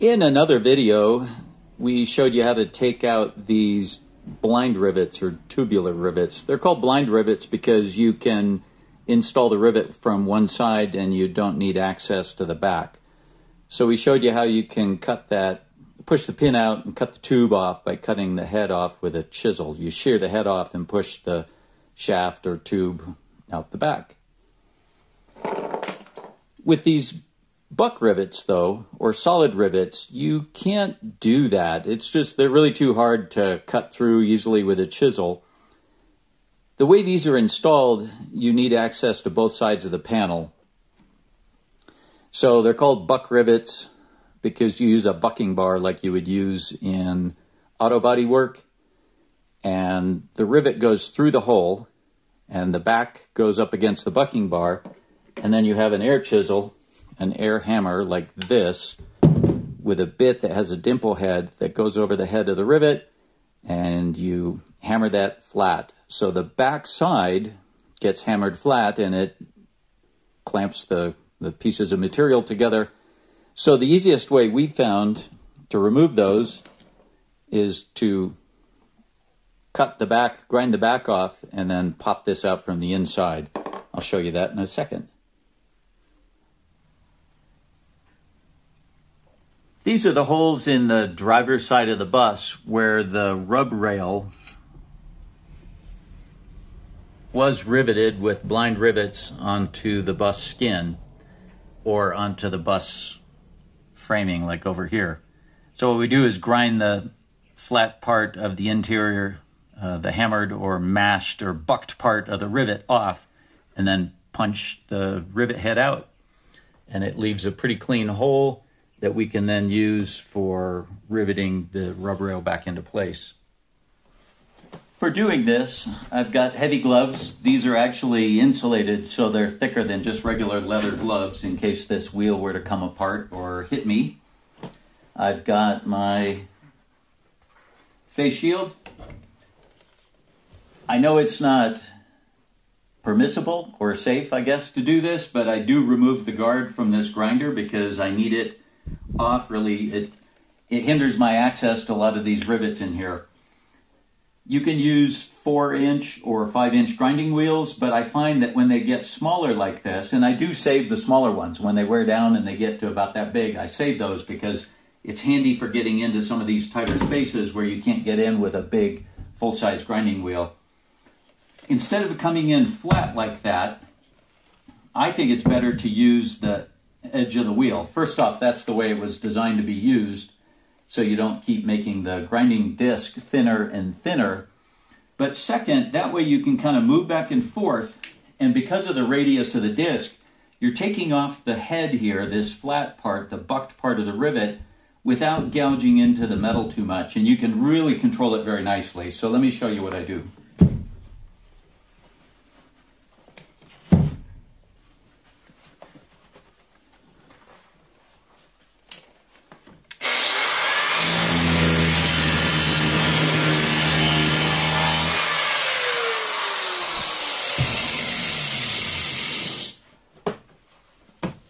In another video, we showed you how to take out these blind rivets or tubular rivets. They're called blind rivets because you can install the rivet from one side and you don't need access to the back. So we showed you how you can cut that, push the pin out and cut the tube off by cutting the head off with a chisel. You shear the head off and push the shaft or tube out the back. With these buck rivets, though, or solid rivets, you can't do that. It's just, they're really too hard to cut through easily with a chisel. The way these are installed, you need access to both sides of the panel. So they're called buck rivets because you use a bucking bar like you would use in auto body work. And the rivet goes through the hole and the back goes up against the bucking bar. And then you have an air chisel an air hammer like this with a bit that has a dimple head that goes over the head of the rivet and you hammer that flat. So the back side gets hammered flat and it clamps the, the pieces of material together. So the easiest way we found to remove those is to cut the back, grind the back off, and then pop this out from the inside. I'll show you that in a second. These are the holes in the driver's side of the bus where the rub rail was riveted with blind rivets onto the bus skin or onto the bus framing like over here. So what we do is grind the flat part of the interior, uh, the hammered or mashed or bucked part of the rivet off and then punch the rivet head out. And it leaves a pretty clean hole that we can then use for riveting the rub rail back into place. For doing this, I've got heavy gloves. These are actually insulated, so they're thicker than just regular leather gloves in case this wheel were to come apart or hit me. I've got my face shield. I know it's not permissible or safe, I guess, to do this, but I do remove the guard from this grinder because I need it off really, it, it hinders my access to a lot of these rivets in here. You can use four inch or five inch grinding wheels, but I find that when they get smaller like this, and I do save the smaller ones when they wear down and they get to about that big, I save those because it's handy for getting into some of these tighter spaces where you can't get in with a big full size grinding wheel. Instead of coming in flat like that, I think it's better to use the edge of the wheel. First off, that's the way it was designed to be used, so you don't keep making the grinding disc thinner and thinner. But second, that way you can kind of move back and forth, and because of the radius of the disc, you're taking off the head here, this flat part, the bucked part of the rivet, without gouging into the metal too much, and you can really control it very nicely. So let me show you what I do.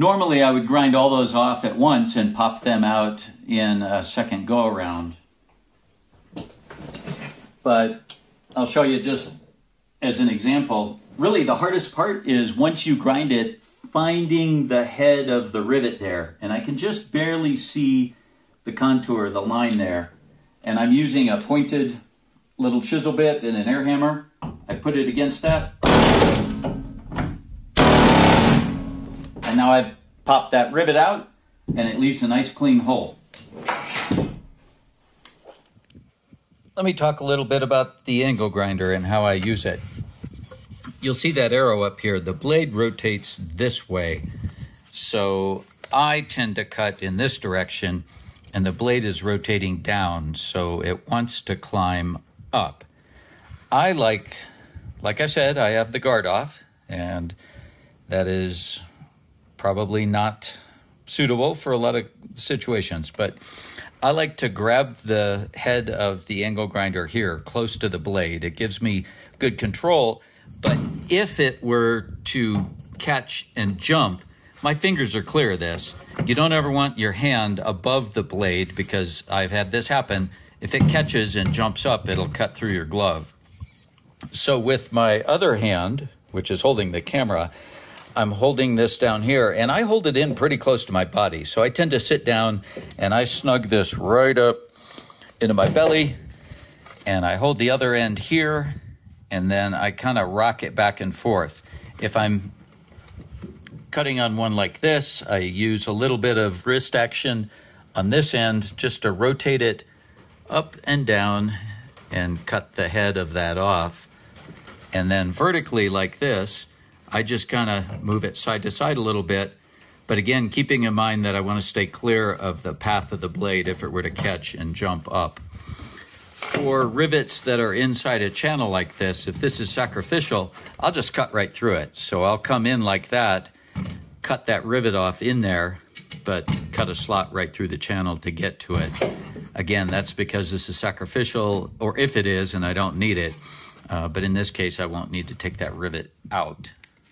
Normally, I would grind all those off at once and pop them out in a second go around. But I'll show you just as an example. Really, the hardest part is once you grind it, finding the head of the rivet there. And I can just barely see the contour, the line there. And I'm using a pointed little chisel bit and an air hammer. I put it against that now I've popped that rivet out and it leaves a nice clean hole. Let me talk a little bit about the angle grinder and how I use it. You'll see that arrow up here. The blade rotates this way. So I tend to cut in this direction and the blade is rotating down. So it wants to climb up. I like, like I said, I have the guard off and that is probably not suitable for a lot of situations, but I like to grab the head of the angle grinder here close to the blade. It gives me good control, but if it were to catch and jump, my fingers are clear of this. You don't ever want your hand above the blade because I've had this happen. If it catches and jumps up, it'll cut through your glove. So with my other hand, which is holding the camera, I'm holding this down here and I hold it in pretty close to my body. So I tend to sit down and I snug this right up into my belly and I hold the other end here and then I kind of rock it back and forth. If I'm cutting on one like this, I use a little bit of wrist action on this end just to rotate it up and down and cut the head of that off. And then vertically like this, I just kind of move it side to side a little bit. But again, keeping in mind that I want to stay clear of the path of the blade if it were to catch and jump up. For rivets that are inside a channel like this, if this is sacrificial, I'll just cut right through it. So I'll come in like that, cut that rivet off in there, but cut a slot right through the channel to get to it. Again, that's because this is sacrificial, or if it is and I don't need it, uh, but in this case, I won't need to take that rivet out.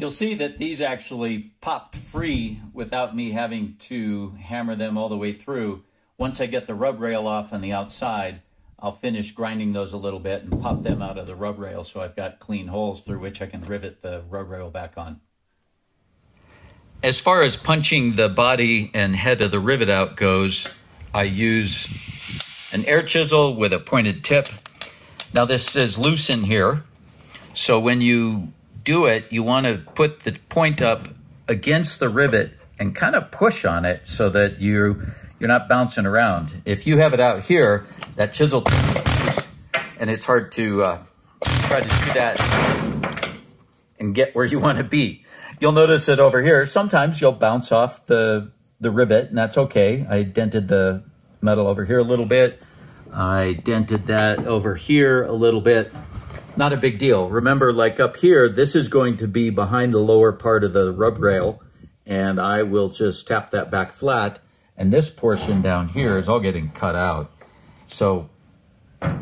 You'll see that these actually popped free without me having to hammer them all the way through. Once I get the rub rail off on the outside, I'll finish grinding those a little bit and pop them out of the rub rail so I've got clean holes through which I can rivet the rub rail back on. As far as punching the body and head of the rivet out goes, I use an air chisel with a pointed tip. Now this is loose in here, so when you do it, you want to put the point up against the rivet and kind of push on it so that you you're not bouncing around. If you have it out here, that chisel and it's hard to uh, try to do that and get where you want to be. You'll notice that over here, sometimes you'll bounce off the the rivet, and that's okay. I dented the metal over here a little bit. I dented that over here a little bit not a big deal. Remember, like up here, this is going to be behind the lower part of the rub rail, and I will just tap that back flat, and this portion down here is all getting cut out. So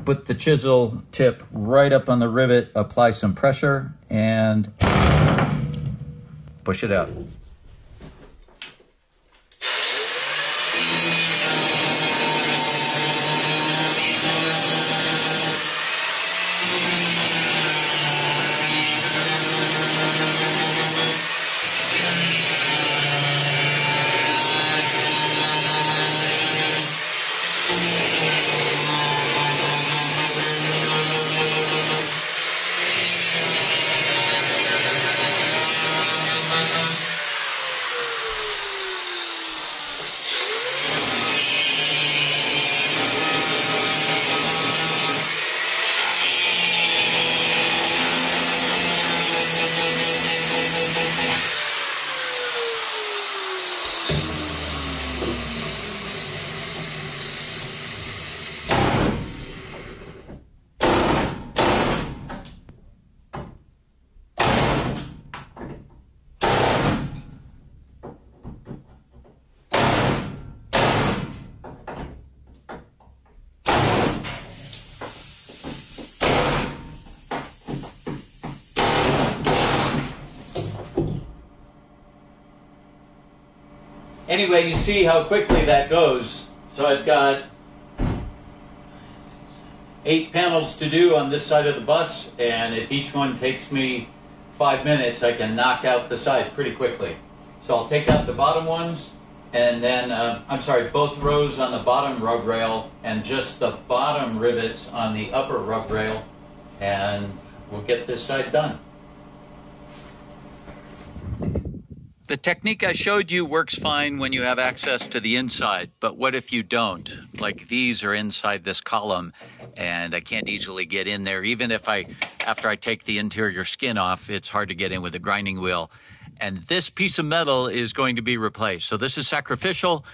put the chisel tip right up on the rivet, apply some pressure, and push it out. Anyway, you see how quickly that goes. So I've got eight panels to do on this side of the bus, and if each one takes me five minutes, I can knock out the side pretty quickly. So I'll take out the bottom ones, and then, uh, I'm sorry, both rows on the bottom rub rail, and just the bottom rivets on the upper rub rail, and we'll get this side done. The technique I showed you works fine when you have access to the inside, but what if you don't? Like these are inside this column and I can't easily get in there. Even if I, after I take the interior skin off, it's hard to get in with a grinding wheel. And this piece of metal is going to be replaced. So this is sacrificial.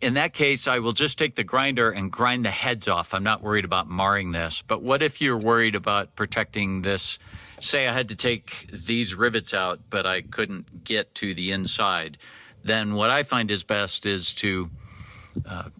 In that case, I will just take the grinder and grind the heads off. I'm not worried about marring this. But what if you're worried about protecting this say I had to take these rivets out, but I couldn't get to the inside, then what I find is best is to uh,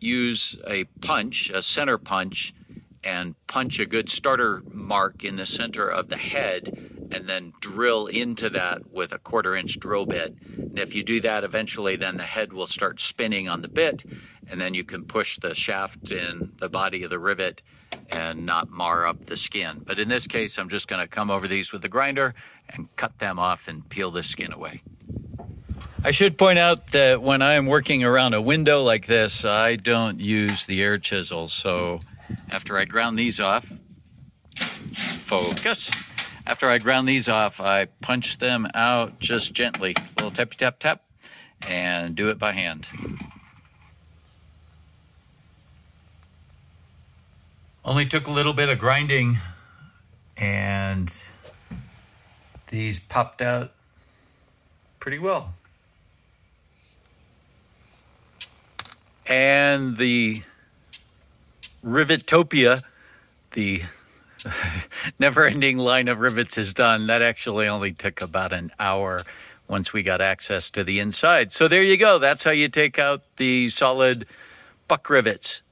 use a punch, a center punch, and punch a good starter mark in the center of the head and then drill into that with a quarter inch drill bit. And if you do that eventually, then the head will start spinning on the bit and then you can push the shaft in the body of the rivet and not mar up the skin. But in this case, I'm just going to come over these with the grinder and cut them off and peel the skin away. I should point out that when I'm working around a window like this, I don't use the air chisel. So after I ground these off, focus. After I ground these off, I punch them out just gently, a little tappy tap tap, and do it by hand. Only took a little bit of grinding and these popped out pretty well. And the Rivetopia, the never-ending line of rivets is done. That actually only took about an hour once we got access to the inside. So there you go. That's how you take out the solid buck rivets.